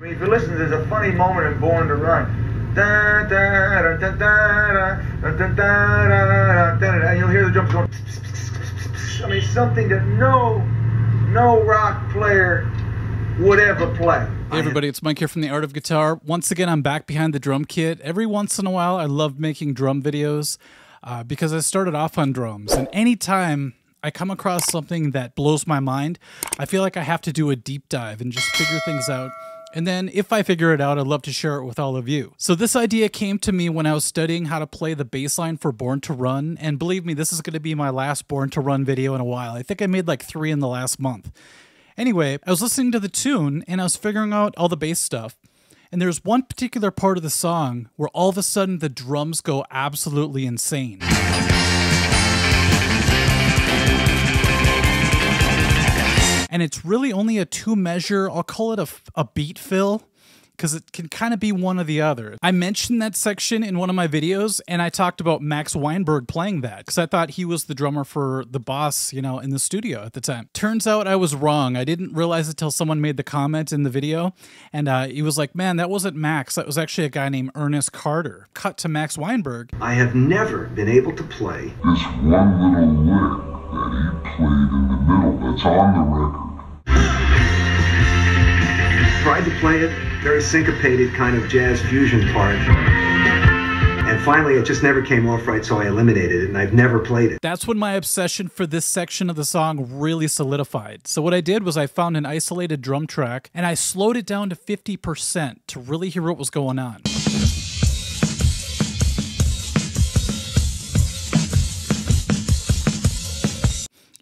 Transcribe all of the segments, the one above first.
I mean, if you listen, there's a funny moment in Born to Run. And you'll hear the drums going. I mean, something that no, no rock player would ever play. Hey everybody, it's Mike here from The Art of Guitar. Once again, I'm back behind the drum kit. Every once in a while, I love making drum videos uh, because I started off on drums. And anytime I come across something that blows my mind, I feel like I have to do a deep dive and just figure things out and then if I figure it out, I'd love to share it with all of you. So this idea came to me when I was studying how to play the bass line for Born to Run. And believe me, this is going to be my last Born to Run video in a while. I think I made like three in the last month. Anyway, I was listening to the tune and I was figuring out all the bass stuff. And there's one particular part of the song where all of a sudden the drums go absolutely insane. And it's really only a two measure, I'll call it a, a beat fill because it can kind of be one or the other. I mentioned that section in one of my videos and I talked about Max Weinberg playing that because I thought he was the drummer for the boss, you know, in the studio at the time. Turns out I was wrong. I didn't realize it till someone made the comment in the video and uh, he was like, man, that wasn't Max. That was actually a guy named Ernest Carter. Cut to Max Weinberg. I have never been able to play this one little lick that he played in the middle that's on the record. Tried to play it, very syncopated kind of jazz fusion part. And finally, it just never came off right, so I eliminated it, and I've never played it. That's when my obsession for this section of the song really solidified. So, what I did was I found an isolated drum track and I slowed it down to 50% to really hear what was going on.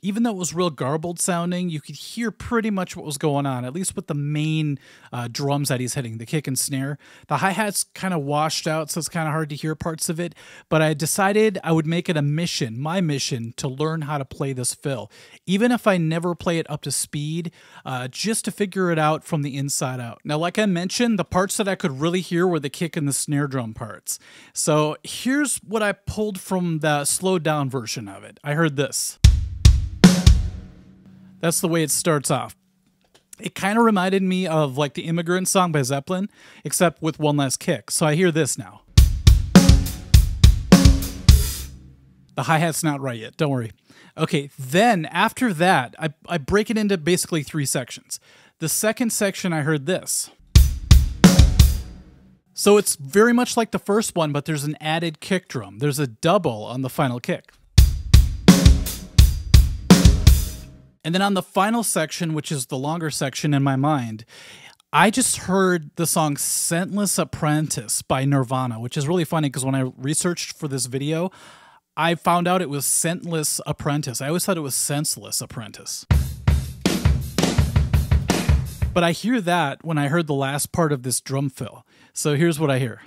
Even though it was real garbled sounding, you could hear pretty much what was going on, at least with the main uh, drums that he's hitting, the kick and snare. The hi hat's kind of washed out, so it's kind of hard to hear parts of it. But I decided I would make it a mission, my mission, to learn how to play this fill, even if I never play it up to speed, uh, just to figure it out from the inside out. Now, like I mentioned, the parts that I could really hear were the kick and the snare drum parts. So here's what I pulled from the slowed down version of it. I heard this. That's the way it starts off. It kind of reminded me of like the Immigrant song by Zeppelin, except with one less kick. So I hear this now. The hi hat's not right yet. Don't worry. Okay, then after that, I, I break it into basically three sections. The second section, I heard this. So it's very much like the first one, but there's an added kick drum. There's a double on the final kick. And then on the final section, which is the longer section in my mind, I just heard the song Scentless Apprentice by Nirvana, which is really funny because when I researched for this video, I found out it was Scentless Apprentice. I always thought it was Senseless Apprentice. But I hear that when I heard the last part of this drum fill. So here's what I hear.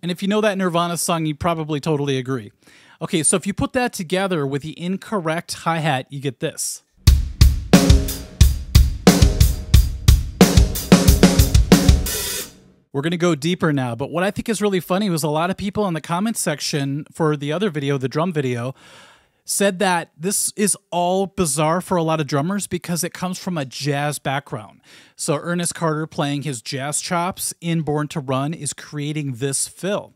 And if you know that Nirvana song, you probably totally agree. Okay, so if you put that together with the incorrect hi-hat, you get this. We're going to go deeper now, but what I think is really funny was a lot of people in the comments section for the other video, the drum video, said that this is all bizarre for a lot of drummers because it comes from a jazz background. So Ernest Carter playing his jazz chops in Born to Run is creating this fill.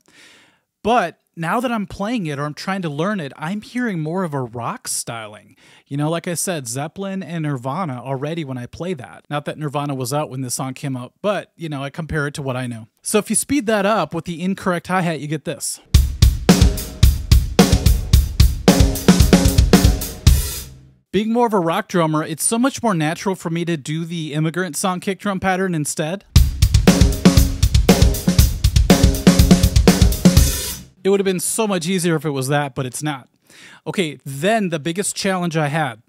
But now that I'm playing it or I'm trying to learn it, I'm hearing more of a rock styling. You know, like I said, Zeppelin and Nirvana already when I play that. Not that Nirvana was out when this song came out, but, you know, I compare it to what I know. So if you speed that up with the incorrect hi hat, you get this. Being more of a rock drummer, it's so much more natural for me to do the immigrant song kick drum pattern instead. It would have been so much easier if it was that, but it's not. Okay, then the biggest challenge I had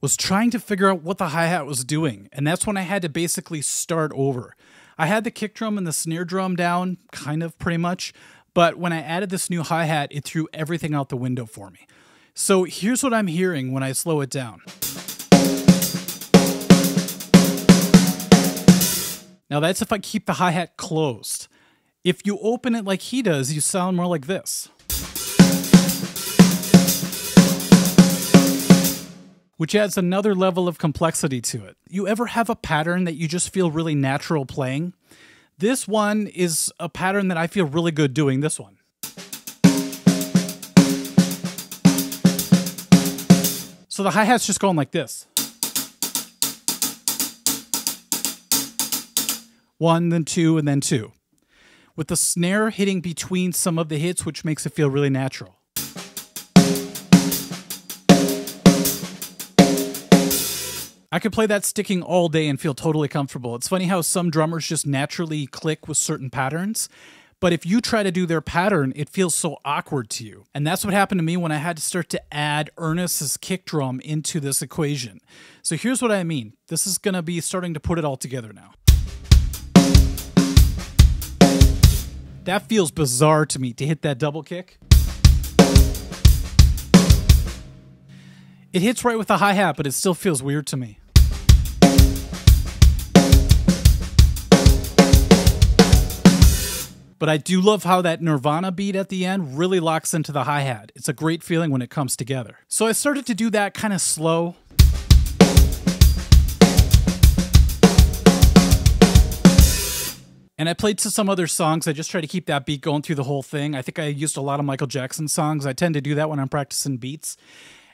was trying to figure out what the hi hat was doing. And that's when I had to basically start over. I had the kick drum and the snare drum down, kind of pretty much. But when I added this new hi hat, it threw everything out the window for me. So here's what I'm hearing when I slow it down. Now that's if I keep the hi hat closed. If you open it like he does, you sound more like this. which adds another level of complexity to it. You ever have a pattern that you just feel really natural playing? This one is a pattern that I feel really good doing. This one. So the hi hat's just going like this. One, then two, and then two. With the snare hitting between some of the hits, which makes it feel really natural. I could play that sticking all day and feel totally comfortable. It's funny how some drummers just naturally click with certain patterns. But if you try to do their pattern, it feels so awkward to you. And that's what happened to me when I had to start to add Ernest's kick drum into this equation. So here's what I mean. This is going to be starting to put it all together now. That feels bizarre to me to hit that double kick. It hits right with the hi hat, but it still feels weird to me. But I do love how that Nirvana beat at the end really locks into the hi hat. It's a great feeling when it comes together. So I started to do that kind of slow. And I played to some other songs. I just try to keep that beat going through the whole thing. I think I used a lot of Michael Jackson songs. I tend to do that when I'm practicing beats.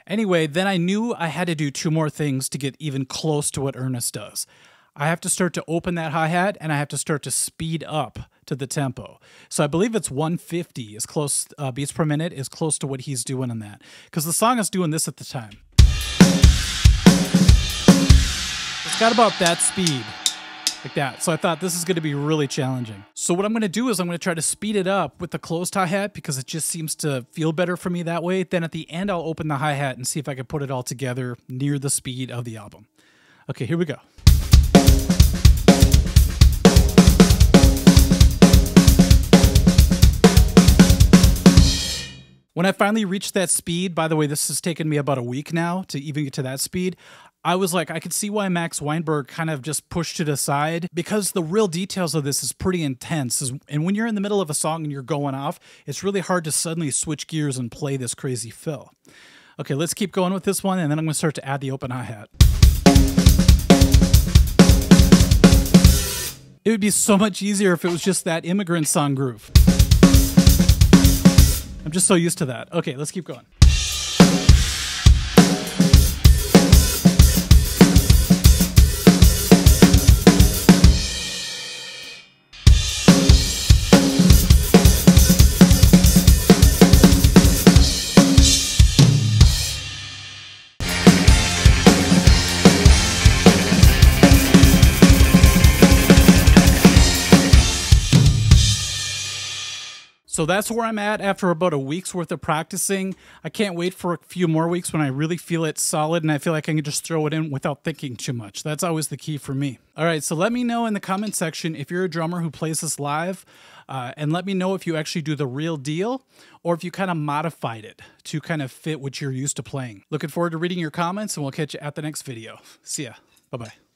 Anyway, then I knew I had to do two more things to get even close to what Ernest does. I have to start to open that hi hat and I have to start to speed up to the tempo. So I believe it's 150 is close uh, beats per minute is close to what he's doing in that because the song is doing this at the time. It's got about that speed like that. So I thought this is going to be really challenging. So what I'm going to do is I'm going to try to speed it up with the closed hi-hat because it just seems to feel better for me that way. Then at the end, I'll open the hi-hat and see if I can put it all together near the speed of the album. Okay, here we go. When I finally reached that speed, by the way, this has taken me about a week now to even get to that speed. I was like, I could see why Max Weinberg kind of just pushed it aside because the real details of this is pretty intense. And when you're in the middle of a song and you're going off, it's really hard to suddenly switch gears and play this crazy fill. Okay, let's keep going with this one, and then I'm going to start to add the open hi hat. It would be so much easier if it was just that immigrant song groove. I'm just so used to that. Okay, let's keep going. So that's where I'm at after about a week's worth of practicing. I can't wait for a few more weeks when I really feel it solid and I feel like I can just throw it in without thinking too much. That's always the key for me. All right, so let me know in the comment section if you're a drummer who plays this live. Uh, and let me know if you actually do the real deal or if you kind of modified it to kind of fit what you're used to playing. Looking forward to reading your comments and we'll catch you at the next video. See ya. Bye bye.